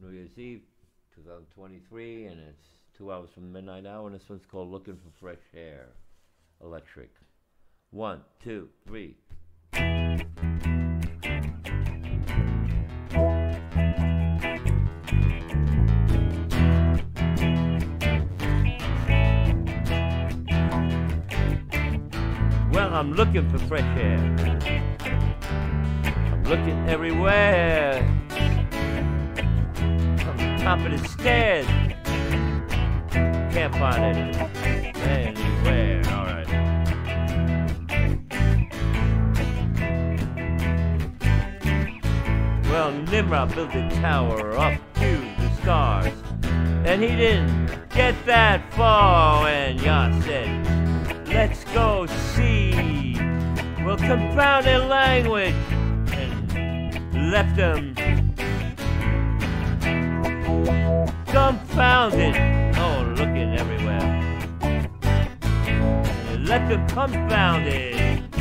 New Year's Eve, 2023, and it's two hours from midnight hour, and this one's called Looking for Fresh Air, electric. One, two, three. Well, I'm looking for fresh air. I'm looking everywhere. Top of the stairs. Can't find it anywhere. All right. Well, Nimrod built a tower up to the stars. And he didn't get that far And Yah said, Let's go see. We'll Well, confounded language. And left them dumbfounded. Oh, looking everywhere. Left them confounded.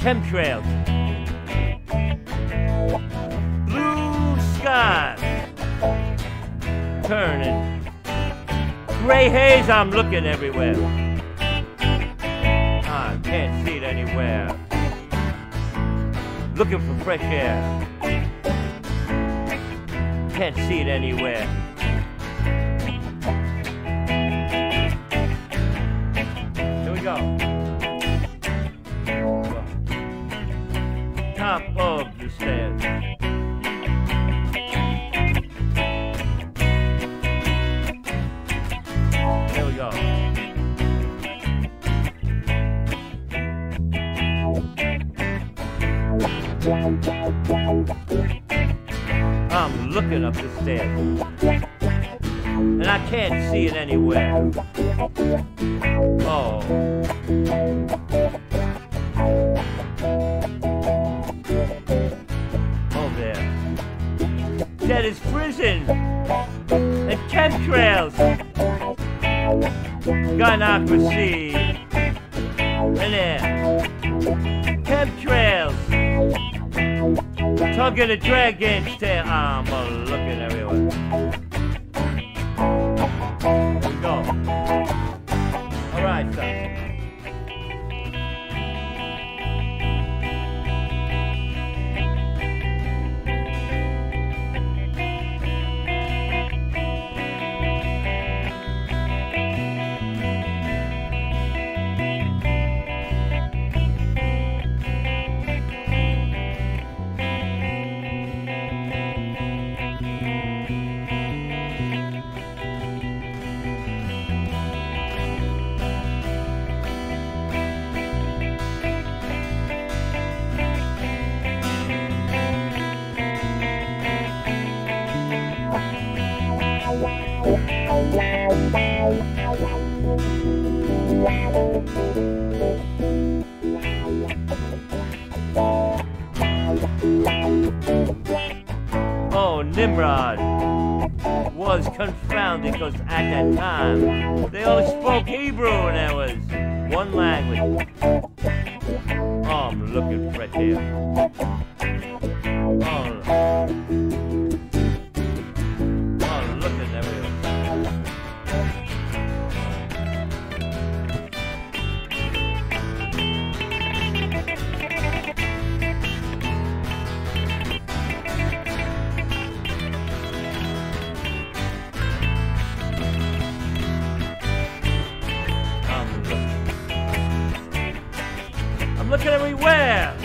Chemtrails. Blue skies. Turning. Gray haze, I'm looking everywhere. I can't see it anywhere. Looking for fresh air. Can't see it anywhere. Top of the stairs. Here we go. I'm looking up the stairs. And I can't see it anywhere. Oh, Gynocracy. And there. Chemtrails. Tugging a dragon's tail. I'm looking everywhere. Oh, Nimrod was confounded because at that time they only spoke Hebrew and there was one language. Oh, I'm looking for it here. Look at everywhere!